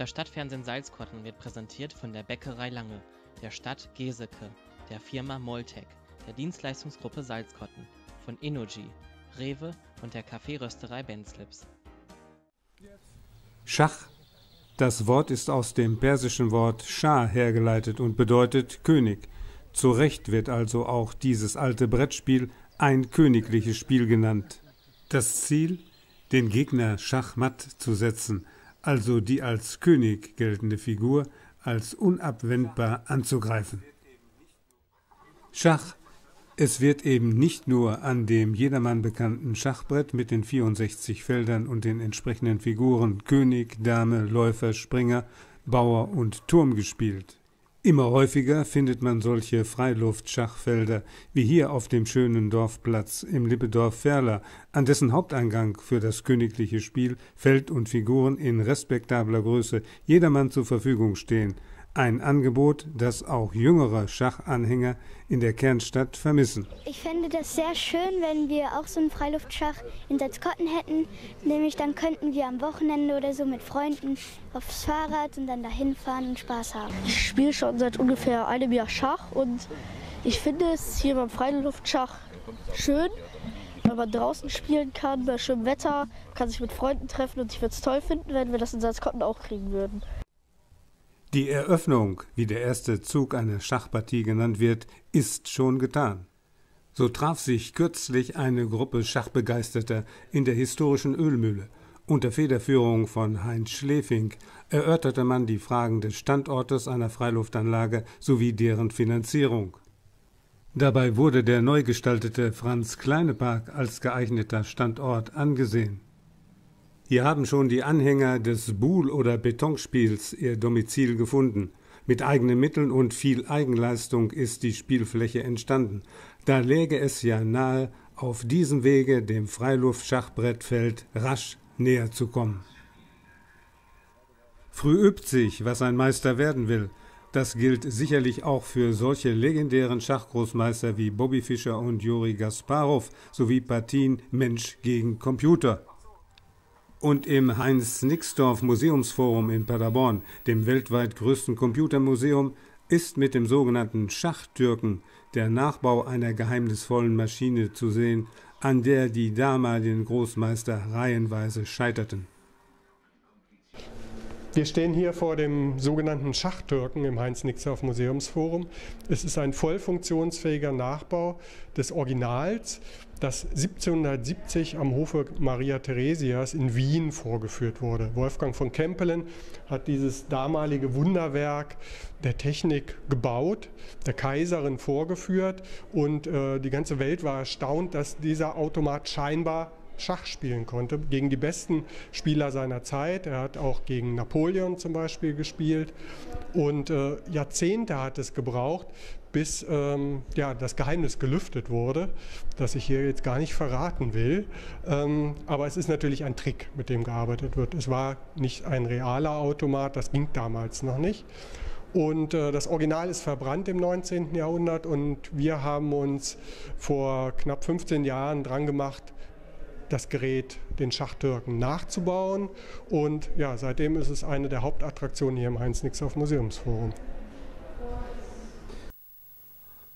Das Stadtfernsehen Salzkotten wird präsentiert von der Bäckerei Lange, der Stadt Geseke, der Firma Moltec, der Dienstleistungsgruppe Salzkotten, von Innogy, Rewe und der Kaffeerösterei Benzlips. Schach. Das Wort ist aus dem persischen Wort Schah hergeleitet und bedeutet König. Zu Recht wird also auch dieses alte Brettspiel ein königliches Spiel genannt. Das Ziel? Den Gegner schachmatt zu setzen, also die als König geltende Figur als unabwendbar anzugreifen. Schach. Es wird eben nicht nur an dem jedermann bekannten Schachbrett mit den 64 Feldern und den entsprechenden Figuren König, Dame, Läufer, Springer, Bauer und Turm gespielt. Immer häufiger findet man solche Freiluftschachfelder wie hier auf dem schönen Dorfplatz im Lippedorf Ferler, an dessen Haupteingang für das königliche Spiel Feld und Figuren in respektabler Größe jedermann zur Verfügung stehen, ein Angebot, das auch jüngere Schachanhänger in der Kernstadt vermissen. Ich fände das sehr schön, wenn wir auch so einen Freiluftschach in Salzkotten hätten. Nämlich dann könnten wir am Wochenende oder so mit Freunden aufs Fahrrad und dann dahin fahren und Spaß haben. Ich spiele schon seit ungefähr einem Jahr Schach und ich finde es hier beim Freiluftschach schön, weil man draußen spielen kann, bei schönem Wetter, kann sich mit Freunden treffen und ich würde es toll finden, wenn wir das in Salzkotten auch kriegen würden. Die Eröffnung, wie der erste Zug einer Schachpartie genannt wird, ist schon getan. So traf sich kürzlich eine Gruppe Schachbegeisterter in der historischen Ölmühle. Unter Federführung von Heinz Schläfing erörterte man die Fragen des Standortes einer Freiluftanlage sowie deren Finanzierung. Dabei wurde der neu gestaltete Franz Kleine Park als geeigneter Standort angesehen. Hier haben schon die Anhänger des Buhl- oder Betonspiels ihr Domizil gefunden. Mit eigenen Mitteln und viel Eigenleistung ist die Spielfläche entstanden. Da läge es ja nahe, auf diesem Wege dem Freiluftschachbrettfeld rasch näher zu kommen. Früh übt sich, was ein Meister werden will. Das gilt sicherlich auch für solche legendären Schachgroßmeister wie Bobby Fischer und Juri Gasparov sowie Partien Mensch gegen Computer. Und im Heinz-Nixdorf Museumsforum in Paderborn, dem weltweit größten Computermuseum, ist mit dem sogenannten Schachtürken der Nachbau einer geheimnisvollen Maschine zu sehen, an der die damaligen Großmeister reihenweise scheiterten. Wir stehen hier vor dem sogenannten Schachtürken im Heinz-Nixdorf Museumsforum. Es ist ein voll funktionsfähiger Nachbau des Originals, das 1770 am Hofe Maria Theresias in Wien vorgeführt wurde. Wolfgang von Kempelen hat dieses damalige Wunderwerk der Technik gebaut, der Kaiserin vorgeführt und äh, die ganze Welt war erstaunt, dass dieser Automat scheinbar Schach spielen konnte, gegen die besten Spieler seiner Zeit. Er hat auch gegen Napoleon zum Beispiel gespielt und äh, Jahrzehnte hat es gebraucht, bis ähm, ja, das Geheimnis gelüftet wurde, das ich hier jetzt gar nicht verraten will. Ähm, aber es ist natürlich ein Trick, mit dem gearbeitet wird. Es war nicht ein realer Automat, das ging damals noch nicht. Und äh, das Original ist verbrannt im 19. Jahrhundert und wir haben uns vor knapp 15 Jahren dran gemacht, das Gerät, den Schachtürken, nachzubauen. Und ja, seitdem ist es eine der Hauptattraktionen hier im Heinz-Nixdorf Museumsforum.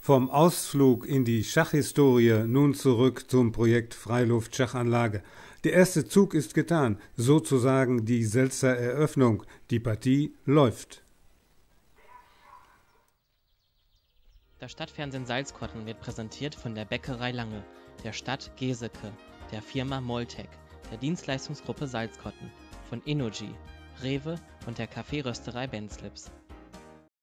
Vom Ausflug in die Schachhistorie nun zurück zum Projekt Freiluft-Schachanlage. Der erste Zug ist getan, sozusagen die Selzer Eröffnung. Die Partie läuft. Das Stadtfernsehen Salzkotten wird präsentiert von der Bäckerei Lange, der Stadt Geseke, der Firma Moltec, der Dienstleistungsgruppe Salzkotten, von Innogy, Rewe und der Kaffeerösterei Benzlips